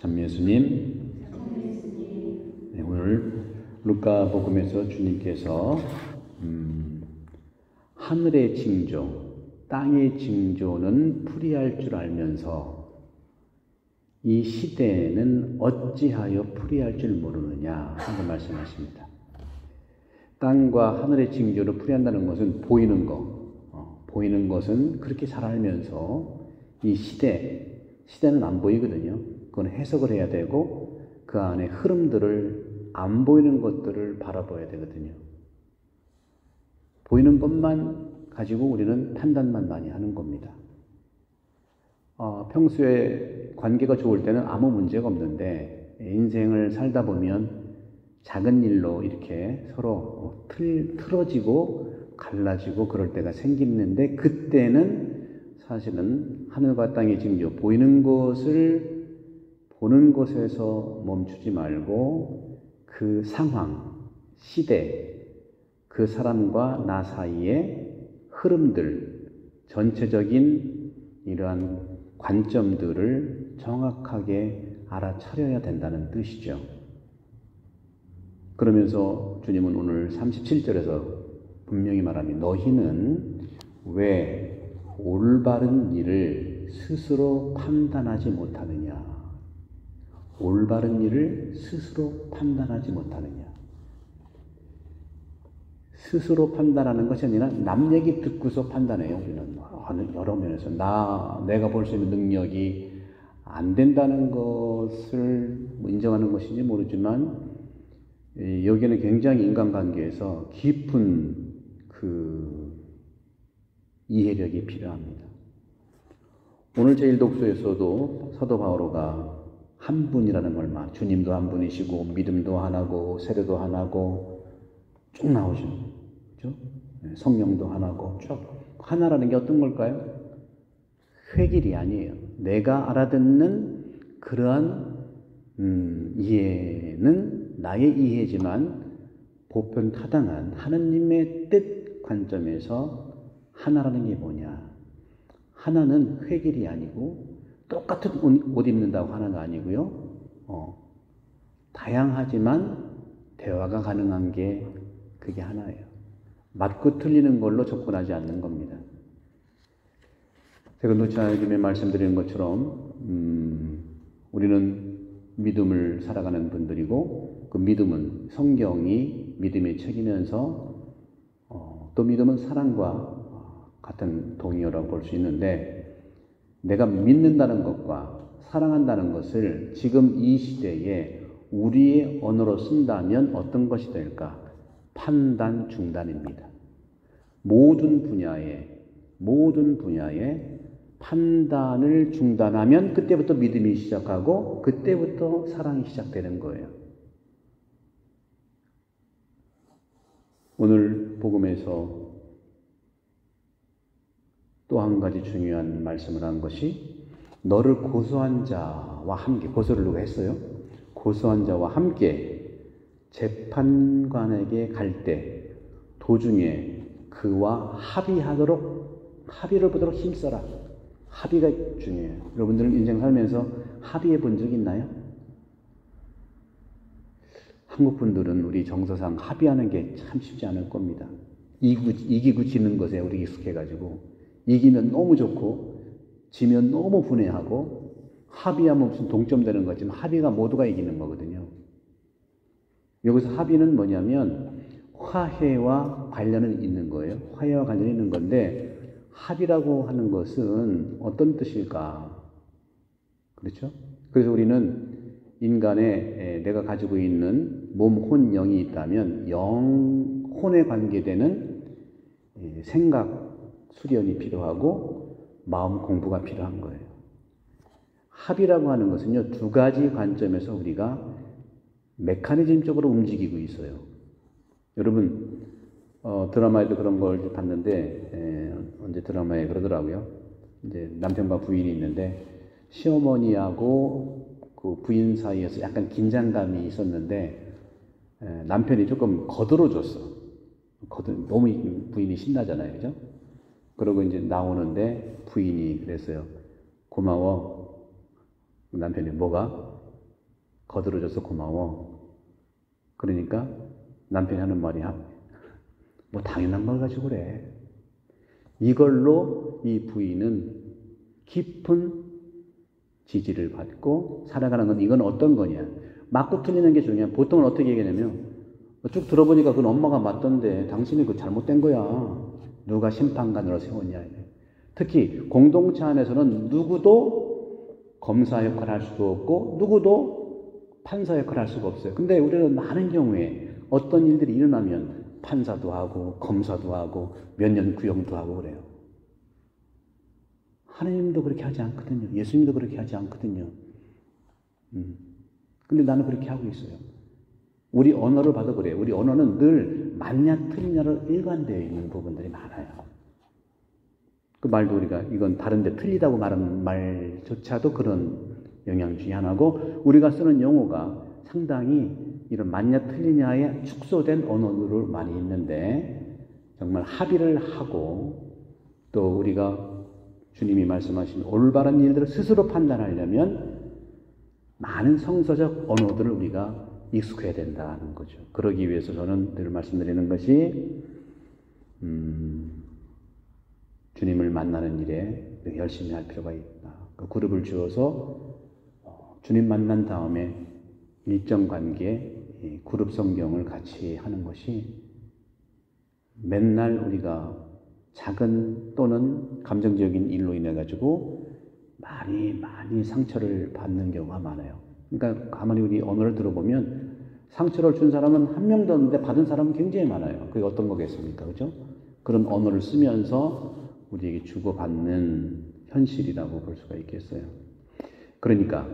참 예수님, 네, 오늘 루카 복음에서 주님께서 음, 하늘의 징조, 땅의 징조는 풀이할 줄 알면서 이 시대에는 어찌하여 풀이할 줄 모르느냐 하고 말씀하십니다. 땅과 하늘의 징조를 풀이한다는 것은 보이는 것, 어, 보이는 것은 그렇게 잘 알면서 이 시대, 시대는 안 보이거든요. 그건 해석을 해야 되고 그 안에 흐름들을 안 보이는 것들을 바라봐야 되거든요. 보이는 것만 가지고 우리는 판단만 많이 하는 겁니다. 어, 평소에 관계가 좋을 때는 아무 문제가 없는데 인생을 살다 보면 작은 일로 이렇게 서로 틀, 틀어지고 갈라지고 그럴 때가 생기는데 그때는 사실은 하늘과 땅의 징조 보이는 것을 보는 것에서 멈추지 말고 그 상황, 시대, 그 사람과 나 사이의 흐름들, 전체적인 이러한 관점들을 정확하게 알아차려야 된다는 뜻이죠. 그러면서 주님은 오늘 37절에서 분명히 말합니다. 너희는 왜 올바른 일을 스스로 판단하지 못하느냐? 올바른 일을 스스로 판단하지 못하느냐? 스스로 판단하는 것이 아니라 남 얘기 듣고서 판단해요. 우리는 여러 면에서 나 내가 볼 수 있는 능력이 안 된다는 것을 인정하는 것인지 모르지만 여기는 굉장히 인간관계에서 깊은 그 이해력이 필요합니다. 오늘 제일 독서에서도 사도 바오로가 한 분이라는 걸 말, 주님도 한 분이시고 믿음도 하나고 세례도 하나고 쭉 나오죠. 그죠? 성령도 하나고 쭉 하나라는 게 어떤 걸까요? 회길이 아니에요. 내가 알아듣는 그러한 음, 이해는 나의 이해지만 보편 타당한 하느님의 뜻 관점에서 하나라는 게 뭐냐? 하나는 회길이 아니고 똑같은 옷 입는다고 하나가 아니고요. 어, 다양하지만 대화가 가능한 게 그게 하나예요. 맞고 틀리는 걸로 접근하지 않는 겁니다. 제가 노차님에 말씀드리는 것처럼 음, 우리는 믿음을 살아가는 분들이고 그 믿음은 성경이 믿음의 책이면서 어, 또 믿음은 사랑과 같은 동의어라고 볼 수 있는데 내가 믿는다는 것과 사랑한다는 것을 지금 이 시대에 우리의 언어로 쓴다면 어떤 것이 될까? 판단 중단입니다. 모든 분야에 모든 분야에 판단을 중단하면 그때부터 믿음이 시작하고 그때부터 사랑이 시작되는 거예요. 오늘 복음에서 또 한 가지 중요한 말씀을 한 것이 너를 고소한 자와 함께 고소를 누가 했어요? 고소한 자와 함께 재판관에게 갈 때 도중에 그와 합의하도록 합의를 보도록 힘써라. 합의가 중요해요. 여러분들은 인생 살면서 합의해 본 적 있나요? 한국 분들은 우리 정서상 합의하는 게 참 쉽지 않을 겁니다. 이기고, 이기고 지는 것에 우리 익숙해가지고 이기면 너무 좋고 지면 너무 분해하고 합의하면 무슨 동점되는 거지만 합의가 모두가 이기는 거거든요. 여기서 합의는 뭐냐면 화해와 관련은 있는 거예요. 화해와 관련이 있는 건데 합의라고 하는 것은 어떤 뜻일까? 그렇죠? 그래서 우리는 인간의 내가 가지고 있는 몸, 혼, 영이 있다면 영, 혼에 관계되는 생각 수련이 필요하고 마음 공부가 필요한 거예요. 합의라고 하는 것은요, 두 가지 관점에서 우리가 메커니즘적으로 움직이고 있어요. 여러분, 어, 드라마에도 그런 걸 봤는데, 에, 언제 드라마에 그러더라고요. 이제 남편과 부인이 있는데, 시어머니하고 그 부인 사이에서 약간 긴장감이 있었는데, 에, 남편이 조금 거들어줬어. 거들, 너무 부인이 신나잖아요. 그죠? 그러고 이제 나오는데 부인이 그랬어요. 고마워. 남편이 뭐가? 거들어줘서 고마워. 그러니까 남편이 하는 말이 뭐 당연한 걸 가지고 그래. 이걸로 이 부인은 깊은 지지를 받고 살아가는 건 이건 어떤 거냐. 맞고 틀리는 게 중요해. 보통은 어떻게 얘기하냐면 쭉 들어보니까 그건 엄마가 맞던데 당신이 그 잘못된 거야. 누가 심판관으로 세웠냐. 특히 공동체 안에서는 누구도 검사 역할을 할 수도 없고 누구도 판사 역할을 할 수가 없어요. 근데 우리는 많은 경우에 어떤 일들이 일어나면 판사도 하고 검사도 하고 몇 년 구형도 하고 그래요. 하나님도 그렇게 하지 않거든요. 예수님도 그렇게 하지 않거든요. 음. 근데 나는 그렇게 하고 있어요. 우리 언어를 봐도 그래요. 우리 언어는 늘 맞냐 틀리냐로 일관되어 있는 부분들이 많아요. 그 말도 우리가 이건 다른데 틀리다고 말하는 말조차도 그런 영향 중에 하나고 우리가 쓰는 용어가 상당히 이런 맞냐 틀리냐에 축소된 언어를 많이 있는데 정말 합의를 하고 또 우리가 주님이 말씀하신 올바른 일들을 스스로 판단하려면 많은 성서적 언어들을 우리가 익숙해야 된다는 거죠. 그러기 위해서 저는 늘 말씀드리는 것이 음, 주님을 만나는 일에 열심히 할 필요가 있다. 그 그룹을 주어서 어, 주님 만난 다음에 일정 관계 그룹 성경을 같이 하는 것이 맨날 우리가 작은 또는 감정적인 일로 인해 가지고 많이 많이 상처를 받는 경우가 많아요. 그러니까 가만히 우리 언어를 들어보면 상처를 준 사람은 한 명도 없는데 받은 사람은 굉장히 많아요. 그게 어떤 거겠습니까? 그죠? 그런 언어를 쓰면서 우리에게 주고받는 현실이라고 볼 수가 있겠어요. 그러니까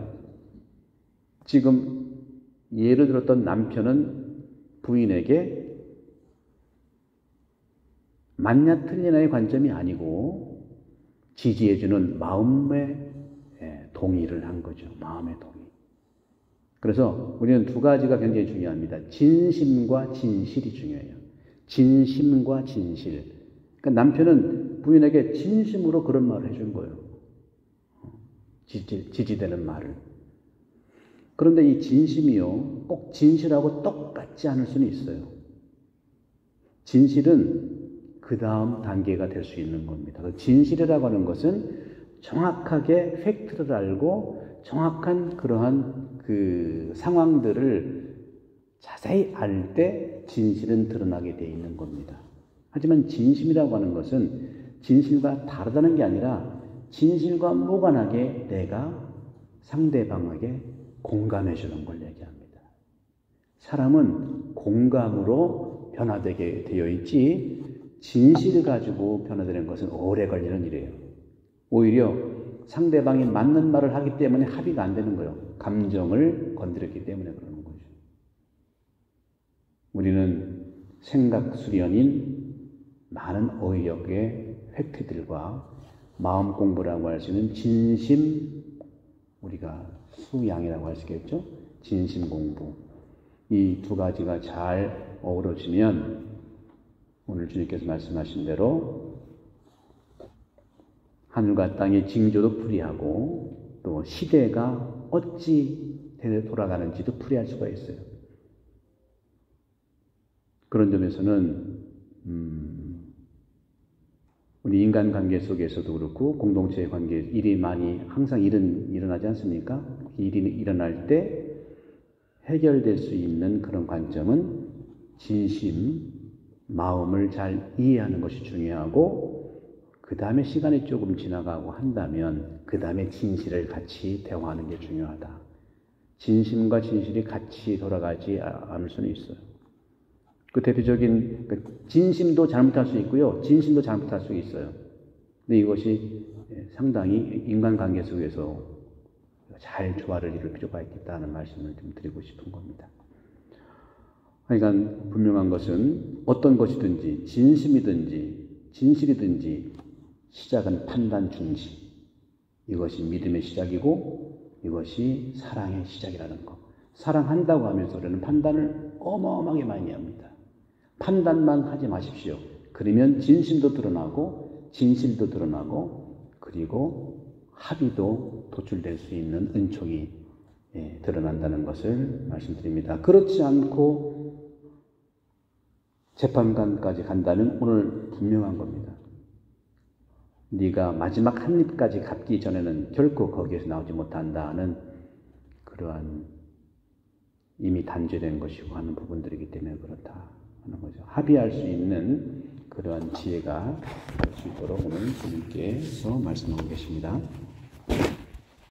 지금 예를 들었던 남편은 부인에게 맞냐 틀리냐의 관점이 아니고 지지해주는 마음의 예, 동의를 한 거죠. 마음의 동의. 그래서 우리는 두 가지가 굉장히 중요합니다. 진심과 진실이 중요해요. 진심과 진실. 그러니까 남편은 부인에게 진심으로 그런 말을 해준 거예요. 지지, 지지되는 말을. 그런데 이 진심이요, 꼭 진실하고 똑같지 않을 수는 있어요. 진실은 그 다음 단계가 될 수 있는 겁니다. 그 진실이라고 하는 것은 정확하게 팩트를 알고 정확한 그러한 그 상황들을 자세히 알 때 진실은 드러나게 되어 있는 겁니다. 하지만 진심이라고 하는 것은 진실과 다르다는 게 아니라 진실과 무관하게 내가 상대방에게 공감해 주는 걸 얘기합니다. 사람은 공감으로 변화되게 되어 있지 진실을 가지고 변화되는 것은 오래 걸리는 일이에요. 오히려 상대방이 맞는 말을 하기 때문에 합의가 안 되는 거예요. 감정을 건드렸기 때문에 그러는 거죠. 우리는 생각 수련인 많은 어휘력의 획트들과 마음 공부라고 할 수 있는 진심 우리가 수양이라고 할 수 있겠죠. 진심 공부. 이 두 가지가 잘 어우러지면 오늘 주님께서 말씀하신 대로 하늘과 땅의 징조도 풀이하고 또 시대가 어찌 돌아가는지도 풀이할 수가 있어요. 그런 점에서는 음, 우리 인간 관계 속에서도 그렇고 공동체 관계 일이 많이 항상 일은 일어나지 않습니까? 일이 일어날 때 해결될 수 있는 그런 관점은 진심, 마음을 잘 이해하는 것이 중요하고 그 다음에 시간이 조금 지나가고 한다면 그 다음에 진실을 같이 대화하는 게 중요하다. 진심과 진실이 같이 돌아가지 않을 수는 있어요. 그 대표적인 그 진심도 잘못할 수 있고요. 진심도 잘못할 수 있어요. 근데 이것이 상당히 인간관계 속에서 잘 조화를 이룰 필요가 있겠다는 말씀을 좀 드리고 싶은 겁니다. 그러니까 분명한 것은 어떤 것이든지 진심이든지 진실이든지 시작은 판단 중지. 이것이 믿음의 시작이고 이것이 사랑의 시작이라는 것. 사랑한다고 하면서 우리는 판단을 어마어마하게 많이 합니다. 판단만 하지 마십시오. 그러면 진심도 드러나고 진실도 드러나고 그리고 합의도 도출될 수 있는 은총이 예, 드러난다는 것을 말씀드립니다. 그렇지 않고 재판관까지 간다면 오늘 분명한 겁니다. 네가 마지막 한 입까지 갚기 전에는 결코 거기에서 나오지 못한다는 그러한 이미 단죄된 것이고 하는 부분들이기 때문에 그렇다 하는 거죠. 합의할 수 있는 그러한 지혜가 할수 있도록 오늘 주님께서 말씀하고 계십니다.